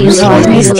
Music.